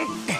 Yeah.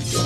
Yeah.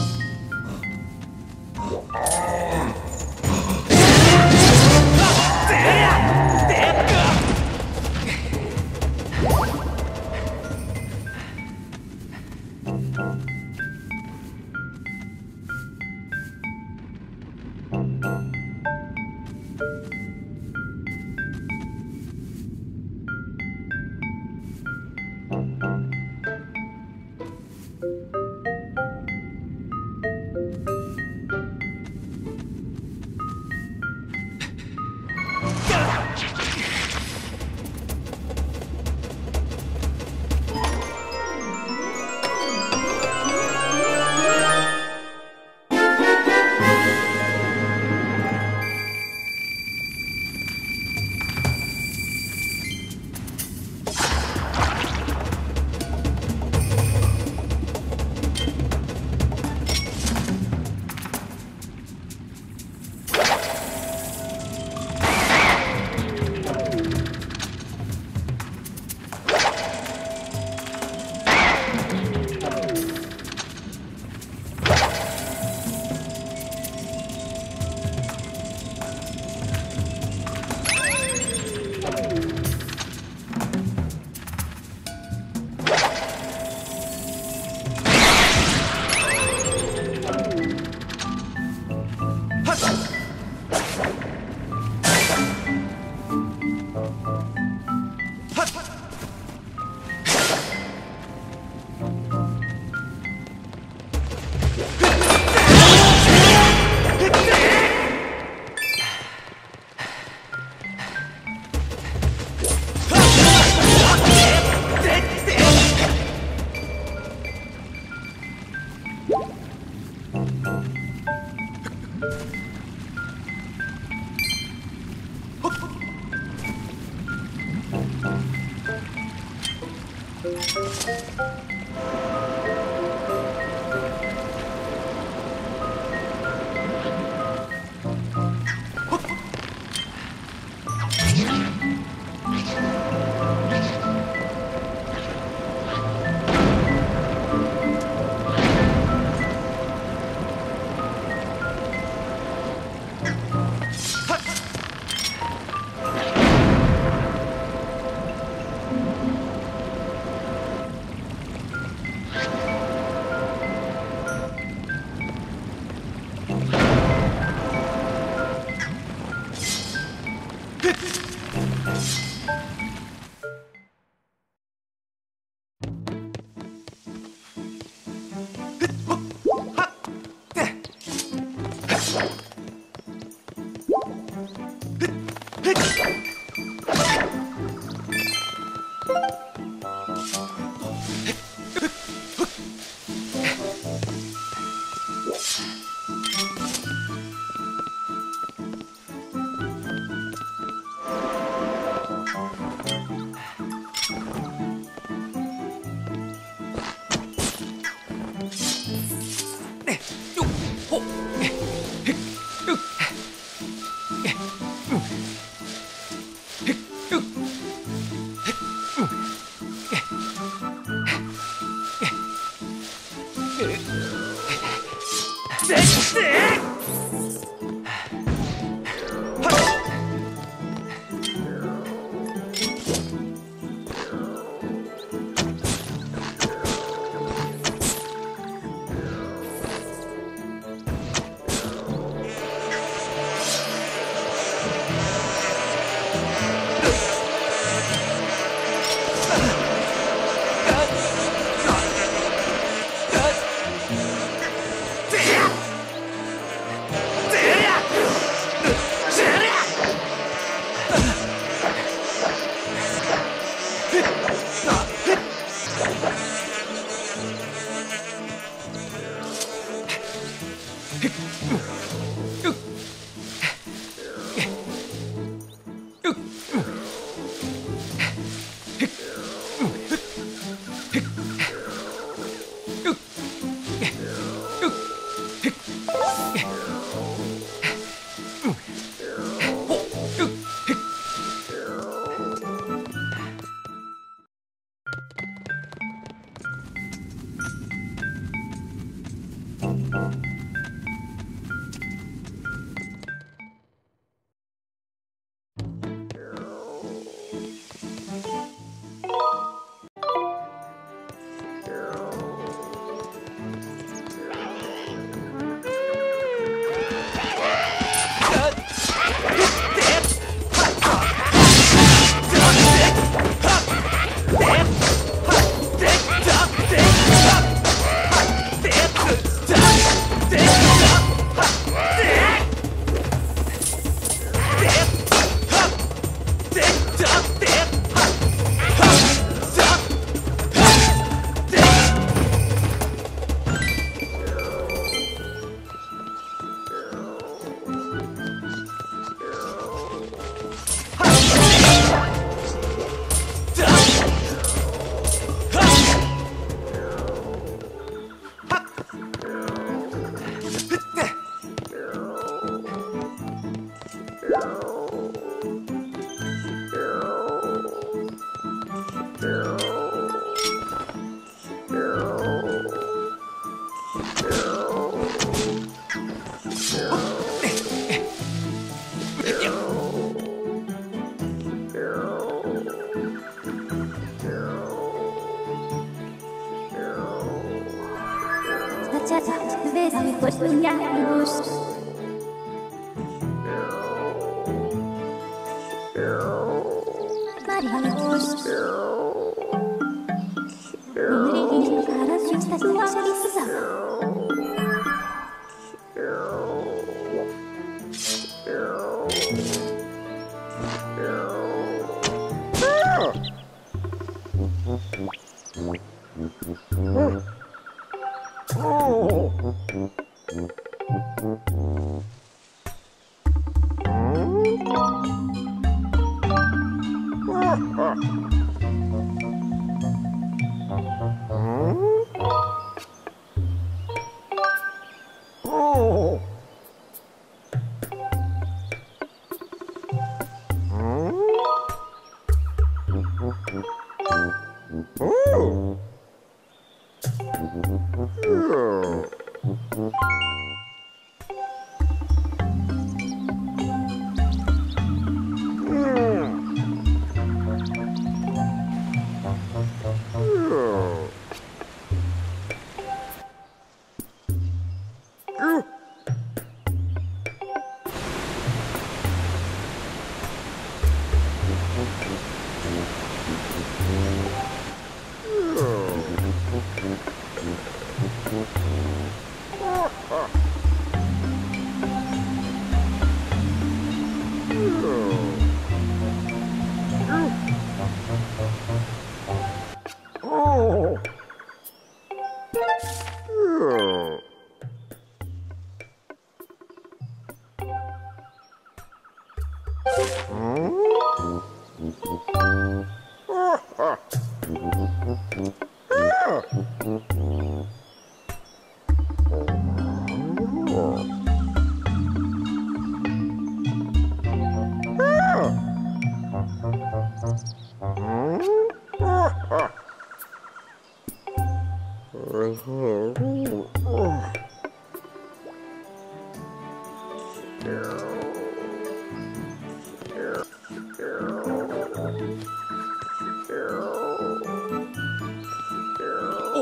Hum.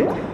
Yeah.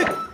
え